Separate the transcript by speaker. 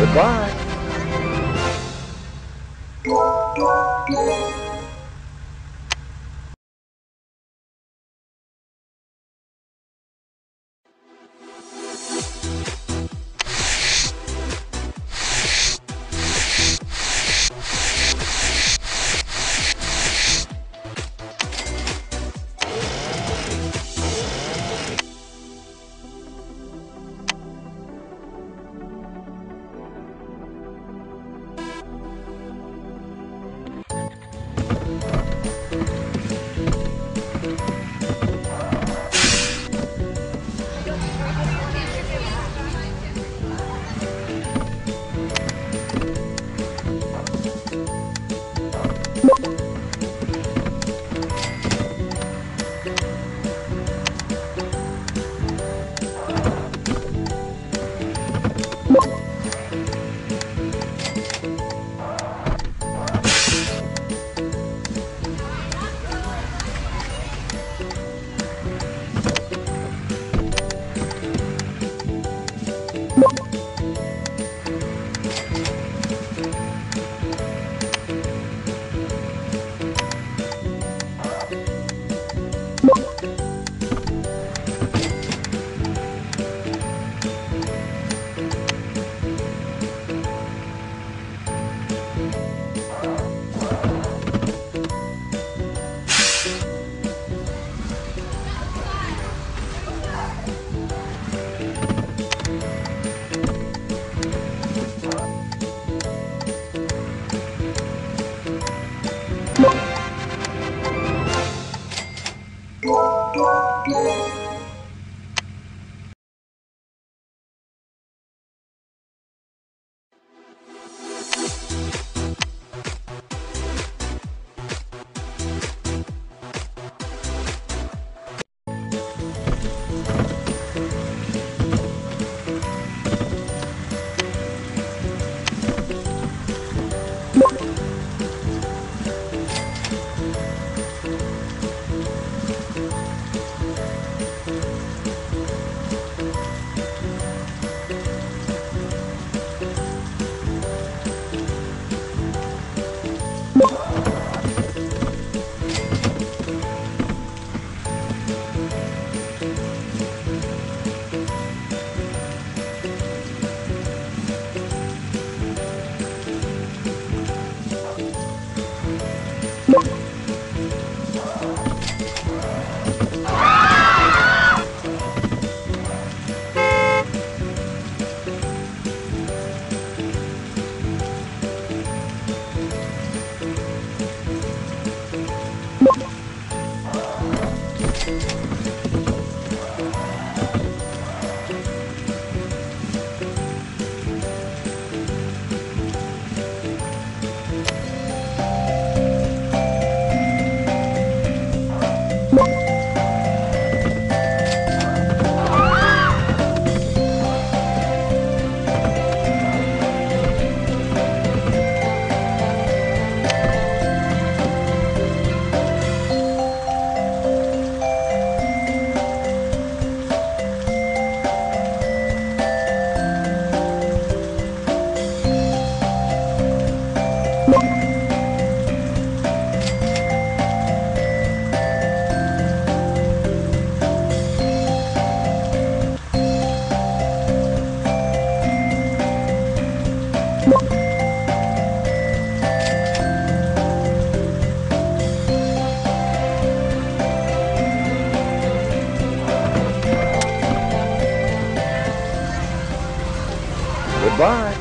Speaker 1: Goodbye. you Bye.